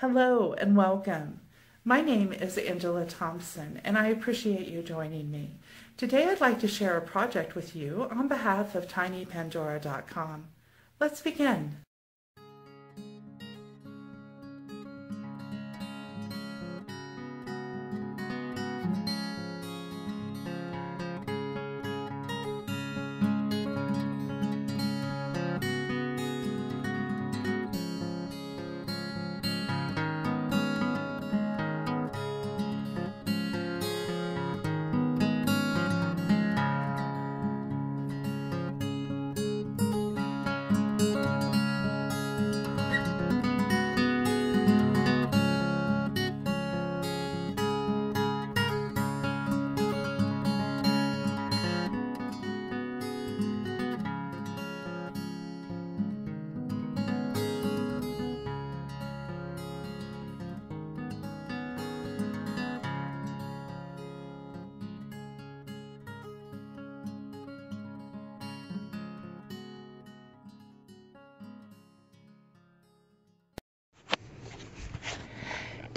Hello and welcome. My name is Angela Thompson and I appreciate you joining me. Today I'd like to share a project with you on behalf of tinypandora.com. Let's begin.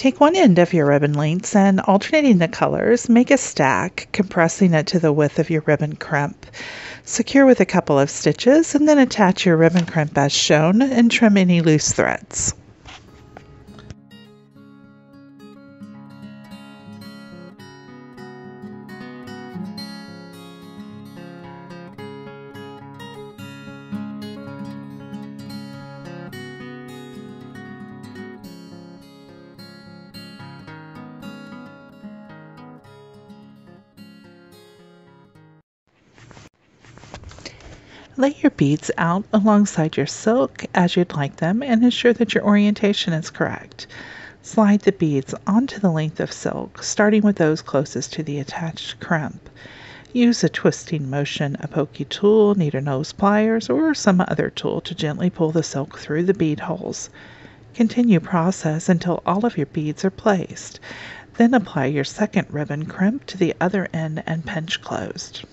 Take one end of your ribbon lengths and alternating the colors, make a stack, compressing it to the width of your ribbon crimp. Secure with a couple of stitches and then attach your ribbon crimp as shown and trim any loose threads. Lay your beads out alongside your silk as you'd like them and ensure that your orientation is correct. Slide the beads onto the length of silk, starting with those closest to the attached crimp. Use a twisting motion, a pokey tool, needle nose pliers, or some other tool to gently pull the silk through the bead holes. Continue process until all of your beads are placed. Then apply your second ribbon crimp to the other end and pinch closed.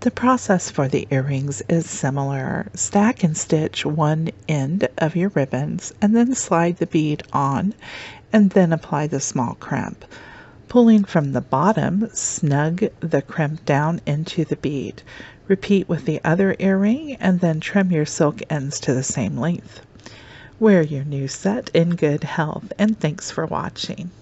The process for the earrings is similar. Stack and stitch one end of your ribbons and then slide the bead on and then apply the small crimp. Pulling from the bottom, snug the crimp down into the bead. Repeat with the other earring and then trim your silk ends to the same length. Wear your new set in good health and thanks for watching.